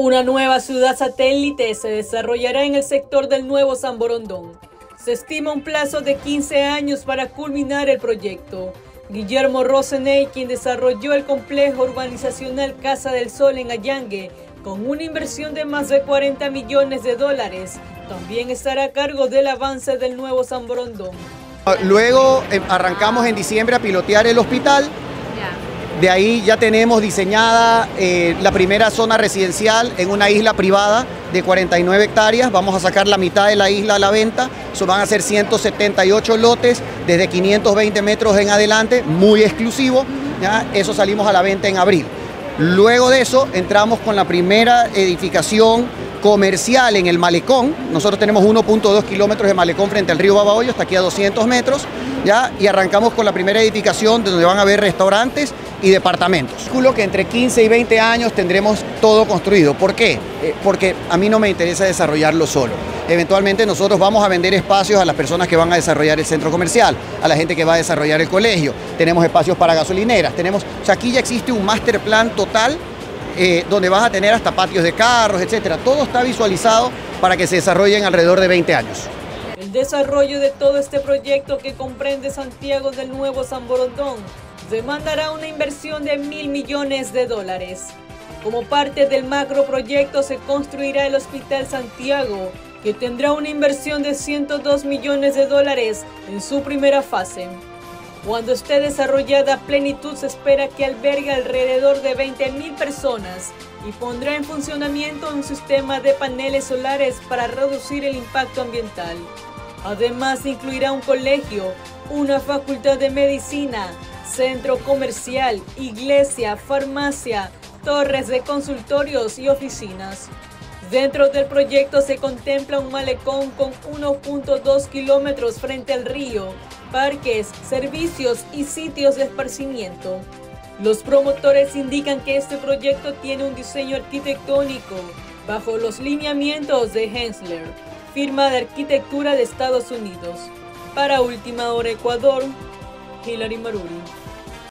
Una nueva ciudad satélite se desarrollará en el sector del Nuevo San Borondón. Se estima un plazo de 15 años para culminar el proyecto. Guillermo Roseney, quien desarrolló el complejo urbanizacional Casa del Sol en Allangue, con una inversión de más de 40 millones de dólares, también estará a cargo del avance del Nuevo San Borondón. Luego eh, arrancamos en diciembre a pilotear el hospital de ahí ya tenemos diseñada eh, la primera zona residencial en una isla privada de 49 hectáreas. Vamos a sacar la mitad de la isla a la venta. Eso van a ser 178 lotes desde 520 metros en adelante, muy exclusivo. ¿ya? Eso salimos a la venta en abril. Luego de eso entramos con la primera edificación comercial en el malecón. Nosotros tenemos 1.2 kilómetros de malecón frente al río Babahoyo, hasta aquí a 200 metros, ¿ya? y arrancamos con la primera edificación donde van a haber restaurantes y departamentos. Calculo que entre 15 y 20 años tendremos todo construido. ¿Por qué? Eh, porque a mí no me interesa desarrollarlo solo. Eventualmente nosotros vamos a vender espacios a las personas que van a desarrollar el centro comercial, a la gente que va a desarrollar el colegio. Tenemos espacios para gasolineras, tenemos, o sea, aquí ya existe un master plan total eh, donde vas a tener hasta patios de carros, etcétera. Todo está visualizado para que se desarrollen alrededor de 20 años. Desarrollo de todo este proyecto que comprende Santiago del Nuevo San Borondón demandará una inversión de mil millones de dólares. Como parte del macro proyecto se construirá el Hospital Santiago, que tendrá una inversión de 102 millones de dólares en su primera fase. Cuando esté desarrollada a plenitud se espera que albergue alrededor de 20.000 personas y pondrá en funcionamiento un sistema de paneles solares para reducir el impacto ambiental. Además incluirá un colegio, una facultad de medicina, centro comercial, iglesia, farmacia, torres de consultorios y oficinas. Dentro del proyecto se contempla un malecón con 1.2 kilómetros frente al río, parques, servicios y sitios de esparcimiento. Los promotores indican que este proyecto tiene un diseño arquitectónico bajo los lineamientos de Hensler, firma de arquitectura de Estados Unidos. Para Última Hora Ecuador, Hilary Maruri.